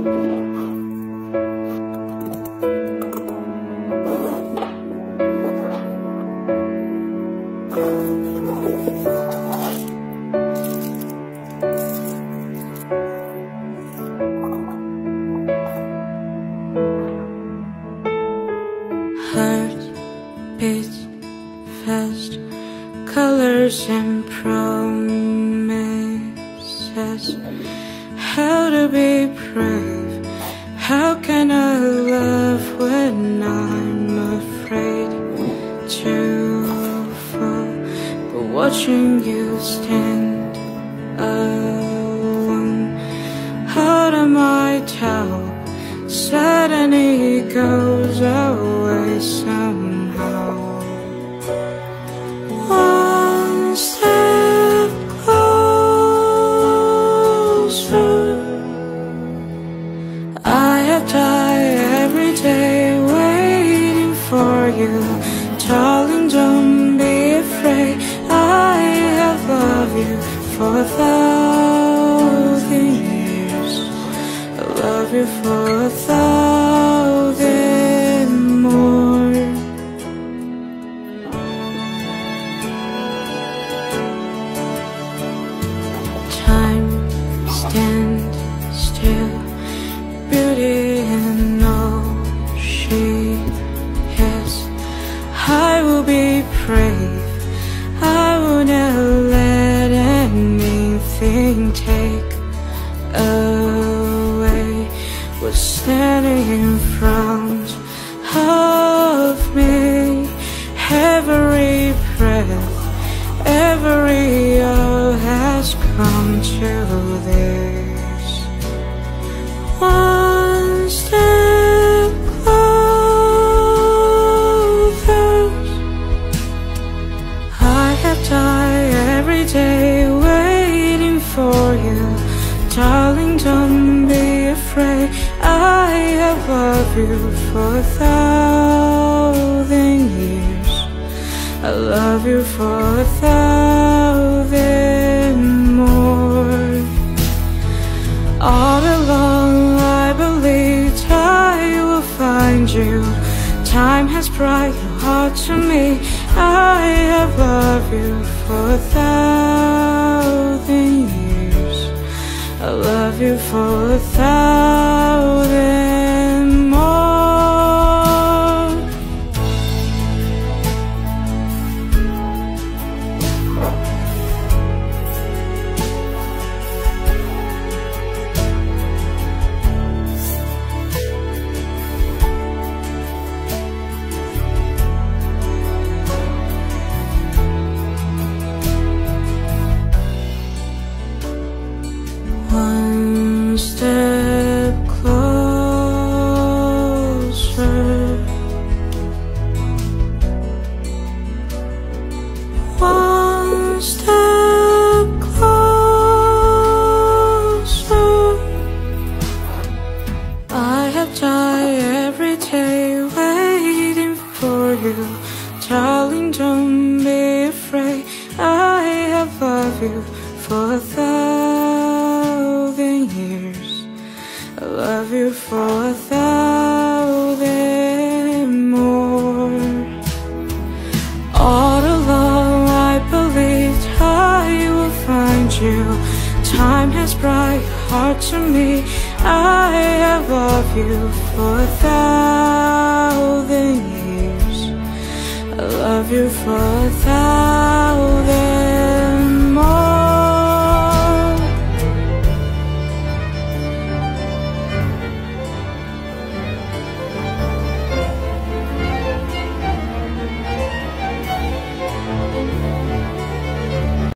Heart beats fast, colors and promises. How to be brave? How can I love when I'm afraid to fall? But watching you stand alone, out of my towel, suddenly you. Darling, don't be afraid. I have loved you for a thousand years. I love you for a thousand more. Time stand still, beauty and all take away what's standing in front of me. You for a thousand years. I love you for a thousand more. All along I believed I will find you. Time has brought your heart to me. I have loved you for a thousand years. I love you for a thousand you. Darling, don't be afraid. I have loved you for a thousand years. I love you for a thousand more. All along I believed I will find you. Time has brought your heart to me. I have loved you for a thousand years. I love you for a thousand